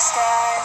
sky.